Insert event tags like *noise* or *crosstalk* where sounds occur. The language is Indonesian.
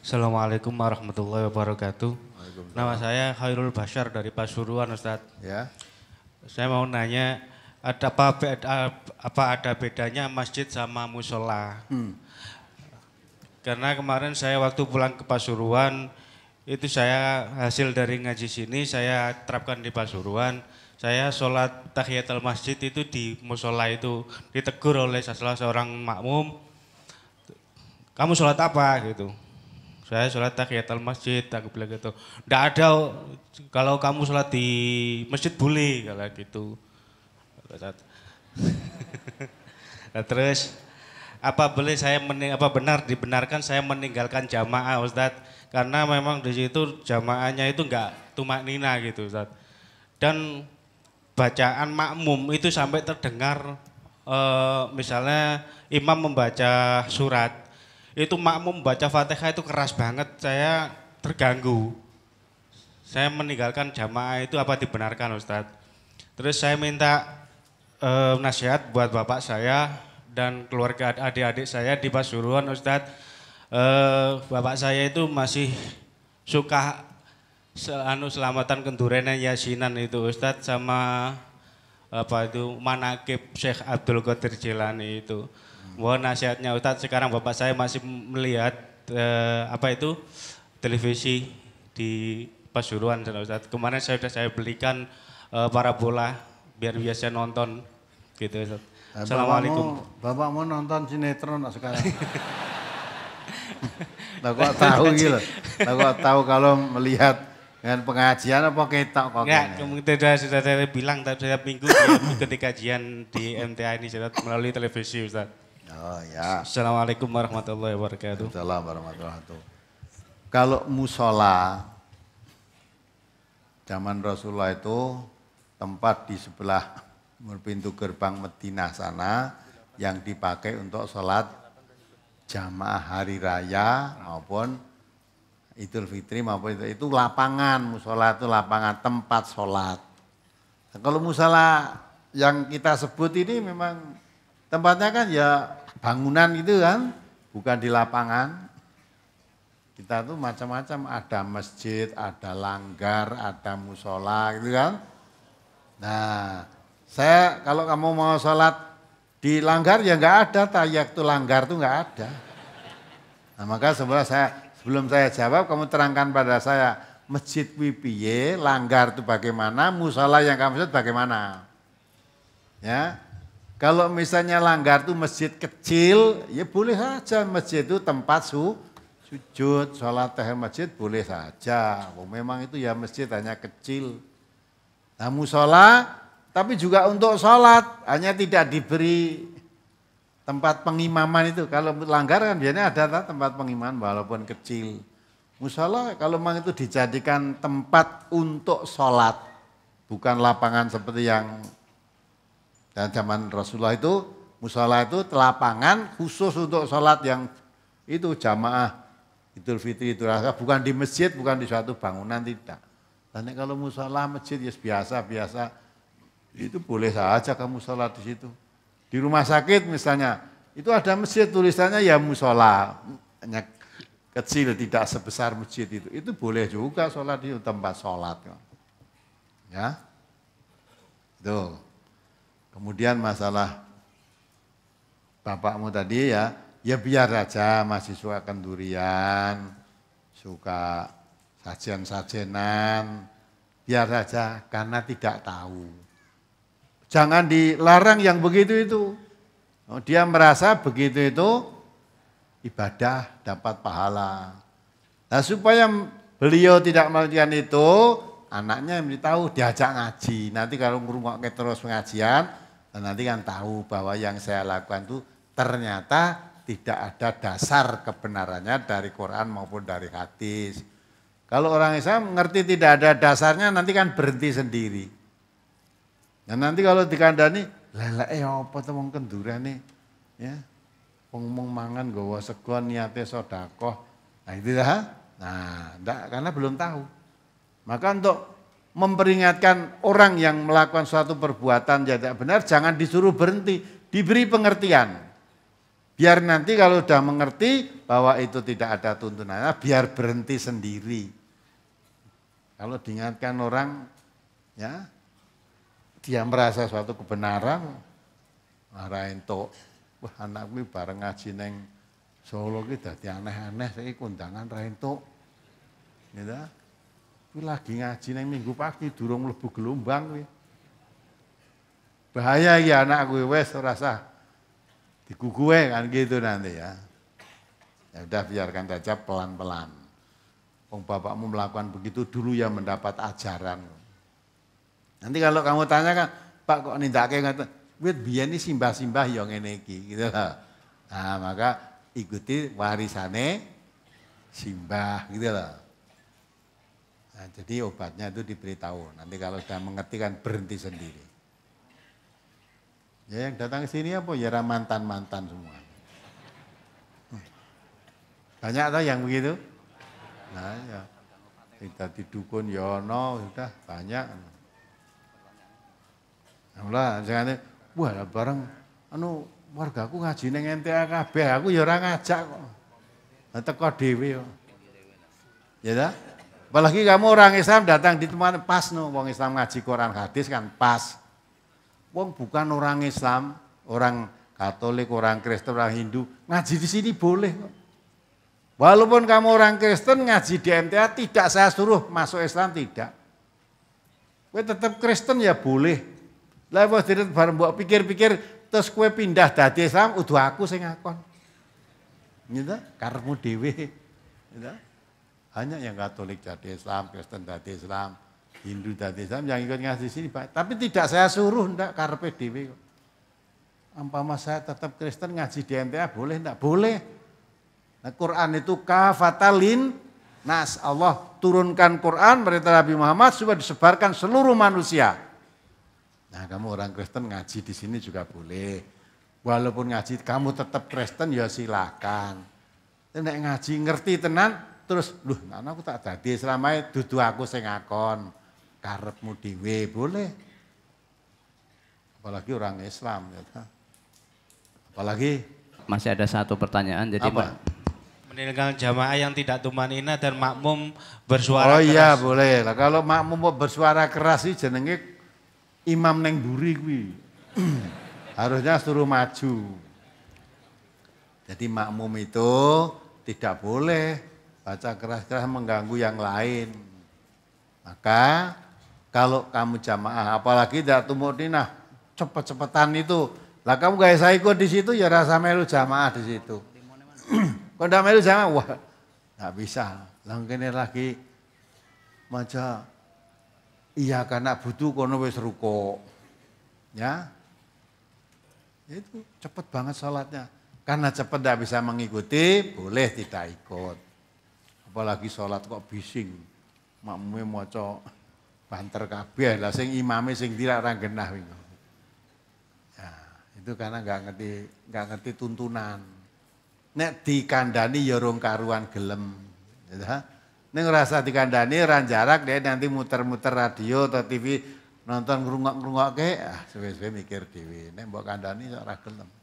Assalamualaikum warahmatullahi wabarakatuh. Nama saya Khairul Bashar dari Pasuruan, Ustadz. Ya. Saya mau nanya, ada apa, beda, apa ada bedanya masjid sama musola? Karena kemarin saya waktu pulang ke Pasuruan, itu saya hasil dari ngaji sini, saya terapkan di Pasuruan. Saya sholat tahiyatul masjid itu di musola itu ditegur oleh salah seorang makmum. Kamu sholat apa gitu? Saya sholat tahiyatul masjid, aku bilang gitu. Nggak ada, kalau kamu sholat di masjid boleh, kalau gitu. *laughs* Nah, terus apa boleh saya meni- apa benar dibenarkan saya meninggalkan jamaah Ustadz karena memang di situ jamaahnya itu enggak tumak nina gitu Ustadz. Dan bacaan makmum itu sampai terdengar eh, misalnya imam membaca surat itu makmum baca Fatihah itu keras banget saya terganggu. Saya meninggalkan jamaah itu apa dibenarkan Ustadz? Terus saya minta eh, nasihat buat bapak saya dan keluarga adik-adik saya di Pasuruan Ustadz. Eh, bapak saya itu masih suka anu selamatan kendurenan yasinan itu Ustadz sama apa itu manakib Syekh Abdul Qadir Jilani itu. Mohon nasihatnya Ustadz sekarang bapak saya masih melihat eh, apa itu televisi di Pasuruan Ustadz. Kemarin saya sudah saya belikan eh, parabola biar biasa nonton gitu Ustadz. Eh, Assalamualaikum. Bapakmu, bapakmu nonton sinetron sekarang. *laughs* Lah kok tahu gitu. Lah kok *laughs* tahu kalau melihat dengan pengajian apa ketok kok Enggak, kemudian sudah, sudah saya bilang tadi setiap minggu *laughs* ikut kajian di MTA ini Ustadz, melalui televisi Ustaz. Oh ya. Assalamualaikum warahmatullahi wabarakatuh. Assalamualaikum warahmatullahi wabarakatuh. Kalau musola zaman Rasulullah itu tempat di sebelah pintu gerbang Madinah sana yang dipakai untuk sholat jamaah hari raya maupun Idul Fitri maupun itu, itu lapangan musola itu lapangan tempat sholat. Nah, kalau musola yang kita sebut ini memang tempatnya kan ya bangunan itu kan, bukan di lapangan. Kita tuh macam-macam, ada masjid, ada langgar, ada musola gitu kan. Nah, saya kalau kamu mau sholat di langgar ya nggak ada, tayak tuh langgar tuh nggak ada. Nah, maka sebelum saya sebelum saya jawab kamu terangkan pada saya masjid wipiye, langgar itu bagaimana, musola yang kamu maksud bagaimana. Ya. Kalau misalnya langgar itu masjid kecil, ya boleh saja masjid itu tempat su, sujud, sholat tahiyat masjid boleh saja. Oh, memang itu ya masjid hanya kecil. Nah musola, tapi juga untuk sholat, hanya tidak diberi tempat pengimaman itu. Kalau langgar kan biasanya ada tempat pengimaman walaupun kecil. Musola kalau memang itu dijadikan tempat untuk sholat, bukan lapangan seperti yang dan zaman Rasulullah itu musola itu lapangan khusus untuk sholat yang itu jamaah Idul Fitri itu bukan di masjid, bukan di suatu bangunan tidak. Dan kalau musola masjid ya biasa biasa itu boleh saja kamu sholat di situ. Di rumah sakit misalnya itu ada masjid tulisannya ya musola hanya kecil tidak sebesar masjid itu. Itu boleh juga sholat di tempat sholat. Ya, tuh. Kemudian masalah bapakmu tadi ya, ya biar saja mahasiswa kendurian, suka sajian-sajenan, biar saja karena tidak tahu. Jangan dilarang yang begitu itu. Oh, dia merasa begitu itu ibadah dapat pahala. Nah supaya beliau tidak melakukan itu, anaknya yang tahu diajak ngaji. Nanti kalau ngurungok terus pengajian, nanti kan tahu bahwa yang saya lakukan itu ternyata tidak ada dasar kebenarannya dari Quran maupun dari hadis. Kalau orang Islam mengerti tidak ada dasarnya nanti kan berhenti sendiri. Dan nanti kalau dikandani, lala eh apa tuh wong kenduran nih, ya, ngomong mangan gawa segon niatnya sodakoh, nah itu dah. Nah, enggak, karena belum tahu. Maka untuk memperingatkan orang yang melakukan suatu perbuatan yang tidak benar, jangan disuruh berhenti, diberi pengertian. Biar nanti kalau sudah mengerti bahwa itu tidak ada tuntunannya, biar berhenti sendiri. Kalau diingatkan orang, ya dia merasa suatu kebenaran, marahin to, wah anak gue bareng ngaji neng Solo ki dadi aneh-aneh saiki kondangan ra entuk. Gitu. Kuwi lagi ngaji neng Minggu pagi durung mlebu gelombang kuwi. Bahaya ya anak gue wes ora sah digugue kan gitu nanti ya. Ya udah biarkan saja pelan-pelan. Wong bapakmu melakukan begitu dulu ya mendapat ajaran. Nanti kalau kamu tanya kan, Pak kok nindake ngata, wit biyen simbah-simbah ya ngene iki gitu lah. Nah, maka ikuti warisane simbah gitu loh. Nah, jadi obatnya itu diberitahu. Nanti kalau sudah mengerti kan berhenti sendiri. Ya yang datang ke sini apa? Ya mantan-mantan semua. Banyak tau yang begitu? Nah ya. Kita di dukun ya sudah banyak. Nah, jangan wah bareng anu warga aku ngaji neng NTA kabeh, aku ya ora ngajak kok. Nah, teko dhewe kok. Ya dah? Apalagi kamu orang Islam datang di tempat pas no, wong Islam ngaji Quran hadis kan pas. Wong bukan orang Islam, orang Katolik, orang Kristen, orang Hindu, ngaji di sini boleh. Walaupun kamu orang Kristen ngaji di MTA tidak saya suruh masuk Islam tidak. Kue tetap Kristen ya boleh. Lah bos tidak bareng buat pikir-pikir terus kue pindah dari Islam udah aku sing ngakon. Gitu, karmu dewe. Gitu. Hanya yang Katolik jadi Islam, Kristen jadi Islam, Hindu dan Islam yang ikut ngaji sini. Tapi tidak saya suruh ndak karpe kok. Ampama saya tetap Kristen ngaji di MTA boleh ndak? Boleh. Nah, Quran itu kafatalin nas Allah turunkan Quran berita Nabi Muhammad supaya disebarkan seluruh manusia. Nah, kamu orang Kristen ngaji di sini juga boleh. Walaupun ngaji kamu tetap Kristen ya silakan. Nek ngaji ngerti tenan terus, loh, aku tak jadi selama itu aku sing ngakon karepmu dhewe boleh. Apalagi orang Islam ya. Apalagi masih ada satu pertanyaan jadi Apa? meninggalkan jamaah yang tidak tumanina dan makmum bersuara Oh iya keras. boleh lah. Kalau makmum bersuara keras sih jenenge imam neng buri kuwi. *clears throat* Harusnya suruh maju. Jadi makmum itu tidak boleh baca keras-keras mengganggu yang lain. Maka kalau kamu jamaah, apalagi tidak tumudinah, cepet-cepetan itu. Lah kamu gak saya ikut di situ ya rasa melu jamaah di situ. *clears throat* Kalau tidak melu jamaah, wah nggak bisa. Langkene lagi maca iya karena butuh kono wis ruko. Ya. Itu cepet banget sholatnya. Karena cepet tidak bisa mengikuti, boleh tidak ikut. Apalagi sholat kok bising. Makmumnya maca banter kabeh lah sing imame sing tidak ora genah. Ya, itu karena nggak ngerti nggak ngerti tuntunan. Nek dikandani ya rong karuan gelem. Ya. Ning ngerasa dikandani ran jarak dia nanti muter-muter radio atau TV nonton ngrungok-ngrungokke ah suwe-suwe mikir dhewe. Nek mbok kandani ora gelem.